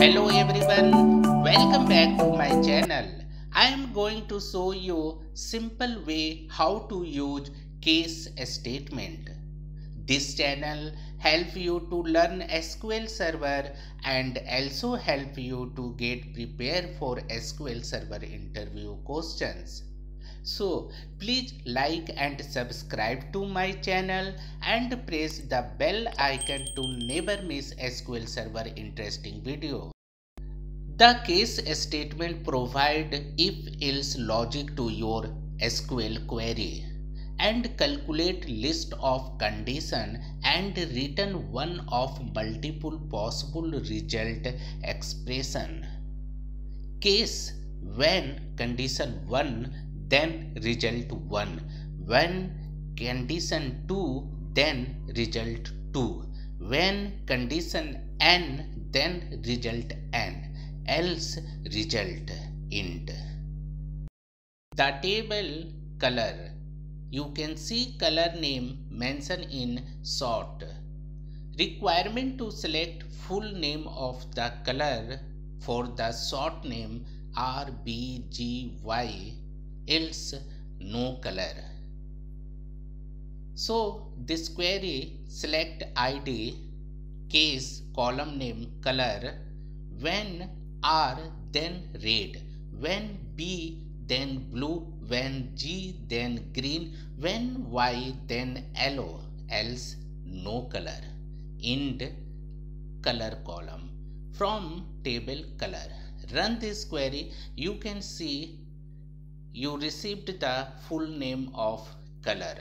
Hello everyone, welcome back to my channel. I am going to show you simple way how to use case statement. This channel help you to learn SQL Server and also help you to get prepared for SQL Server interview questions. So please like and subscribe to my channel and press the bell icon to never miss SQL Server interesting video. The case statement provide if-else logic to your SQL query and calculate list of condition and return one of multiple possible result expression. Case when condition 1 then result 1 when condition 2 then result 2 when condition n then result n. Else result int. The table color. You can see color name mentioned in sort requirement to select full name of the color for the sort name rbgy else no color. So this query select id case column name color when r then red when b then blue when g then green when y then yellow else no color. End color column. From table color. Run this query. You can see you received the full name of color.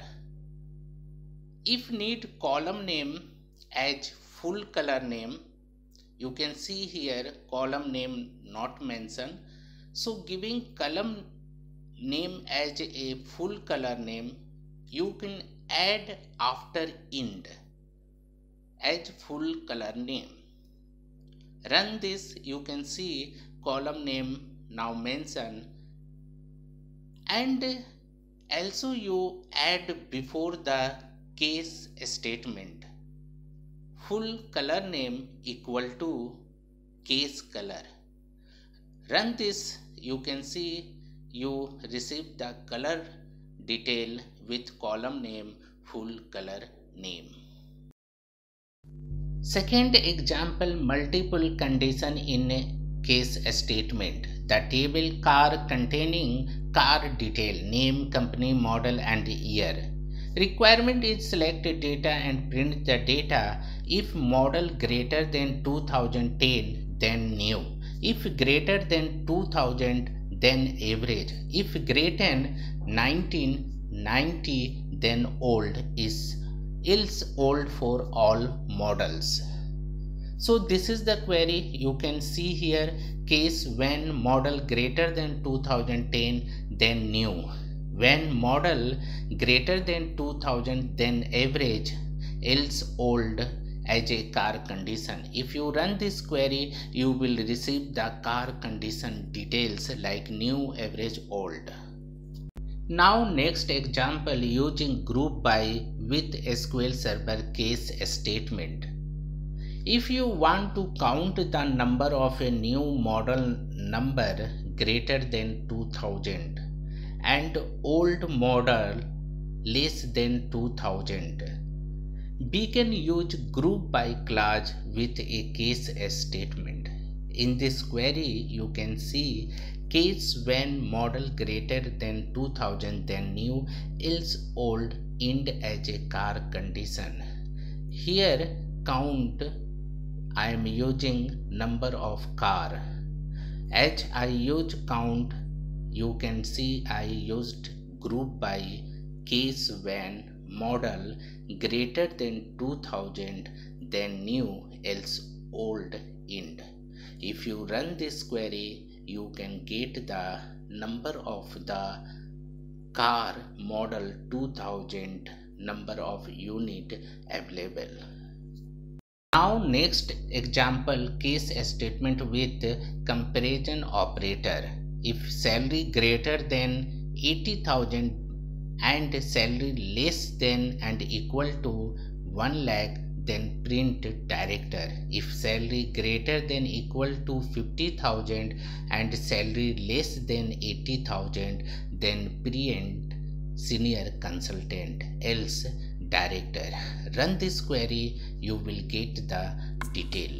If need column name as full color name, you can see here column name not mentioned. So giving column name as a full color name, you can add after end as full color name. Run this, you can see column name now mentioned and also you add before the case statement. Full color name equal to case color. Run this you can see you receive the color detail with column name full color name. Second example multiple condition in case statement the table car containing car detail name company model and year. Requirement is select data and print the data. If model greater than 2010 then new. If greater than 2000 then average. If greater than 1990 then old is. Else old for all models so this is the query you can see here case when model greater than 2010 then new. When model greater than 2000 then average else old as a car condition. If you run this query you will receive the car condition details like new average old. Now next example using group by with SQL Server case statement if you want to count the number of a new model number greater than 2000 and old model less than 2000, we can use group by clause with a case statement. In this query, you can see case when model greater than 2000 then new else old end as a car condition. Here count I am using number of car. As I use count. You can see I used group by case when model greater than 2000 then new else old end. If you run this query you can get the number of the car model 2000 number of unit available now next example case statement with comparison operator. If salary greater than 80,000 and salary less than and equal to 1 lakh then print director if salary greater than equal to 50000 and salary less than 80000 then print senior consultant else director run this query you will get the detail